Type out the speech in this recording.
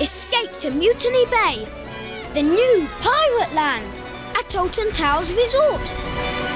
Escape to Mutiny Bay, the new pirate land at Alton Towers Resort.